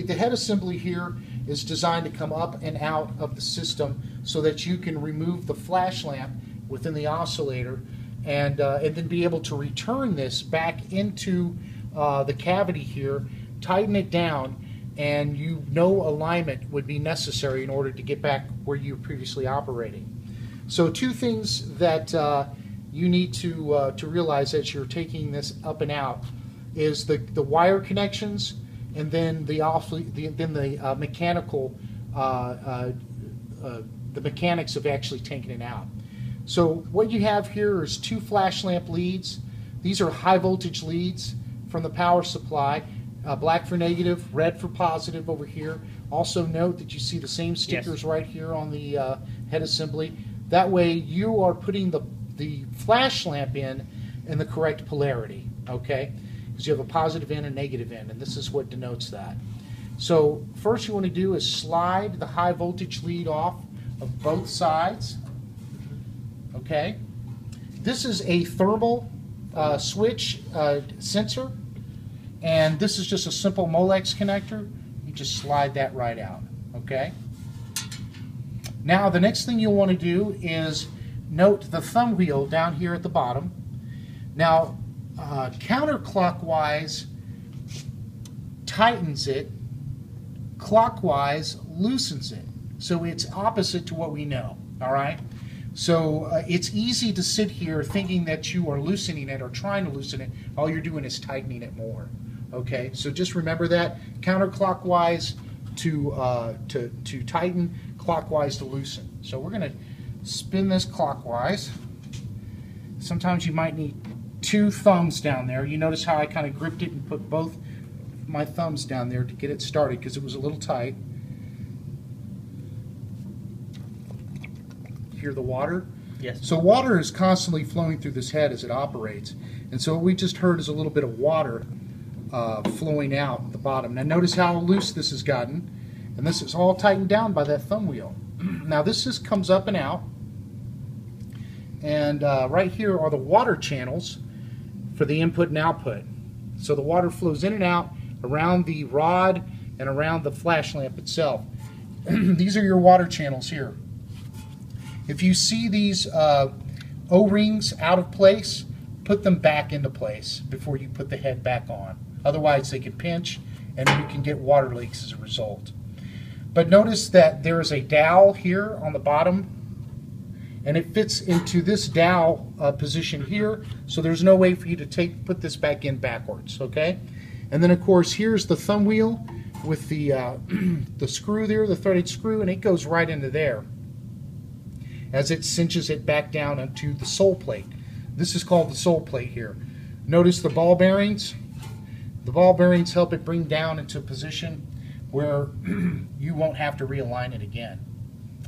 The head assembly here is designed to come up and out of the system so that you can remove the flash lamp within the oscillator and, uh, and then be able to return this back into uh, the cavity here, tighten it down, and you know alignment would be necessary in order to get back where you were previously operating. So two things that uh, you need to, uh, to realize as you're taking this up and out is the, the wire connections and then the, off, the then the uh, mechanical uh, uh, uh, the mechanics of actually taking it out. So what you have here is two flash lamp leads. These are high voltage leads from the power supply. Uh, black for negative, red for positive over here. Also note that you see the same stickers yes. right here on the uh, head assembly. That way you are putting the, the flash lamp in in the correct polarity, okay? Because you have a positive end and a negative end, and this is what denotes that. So first you want to do is slide the high voltage lead off of both sides. Okay. This is a thermal uh, switch uh, sensor, and this is just a simple Molex connector. You just slide that right out. Okay. Now the next thing you'll want to do is note the thumb wheel down here at the bottom. Now uh, counterclockwise tightens it, clockwise loosens it. So it's opposite to what we know, all right? So uh, it's easy to sit here thinking that you are loosening it or trying to loosen it. All you're doing is tightening it more. Okay, so just remember that counterclockwise to uh, to to tighten, clockwise to loosen. So we're going to spin this clockwise. Sometimes you might need two thumbs down there. You notice how I kind of gripped it and put both my thumbs down there to get it started because it was a little tight. hear the water? Yes. So water is constantly flowing through this head as it operates. And so what we just heard is a little bit of water uh, flowing out at the bottom. Now notice how loose this has gotten. And this is all tightened down by that thumb wheel. now this just comes up and out. And uh, right here are the water channels for the input and output. So the water flows in and out around the rod and around the flash lamp itself. These are your water channels here. If you see these uh, O-rings out of place, put them back into place before you put the head back on. Otherwise they can pinch and you can get water leaks as a result. But notice that there is a dowel here on the bottom and it fits into this dowel uh, position here so there's no way for you to take put this back in backwards okay and then of course here's the thumb wheel with the uh, the screw there the threaded screw and it goes right into there as it cinches it back down onto the sole plate. This is called the sole plate here. Notice the ball bearings. The ball bearings help it bring down into a position where you won't have to realign it again.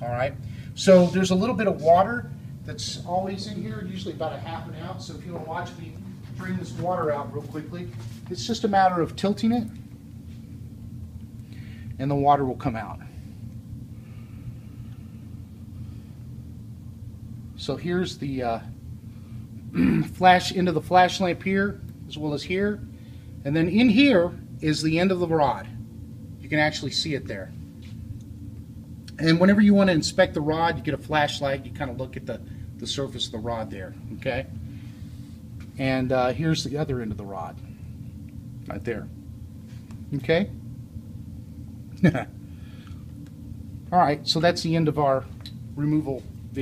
All right. So there's a little bit of water that's always in here, usually about a half an ounce. So if you want to watch me drain this water out real quickly, it's just a matter of tilting it and the water will come out. So here's the uh, flash into the flash lamp here, as well as here. And then in here is the end of the rod. You can actually see it there. And whenever you want to inspect the rod, you get a flashlight, you kind of look at the, the surface of the rod there, okay? And uh, here's the other end of the rod, right there. Okay? All right, so that's the end of our removal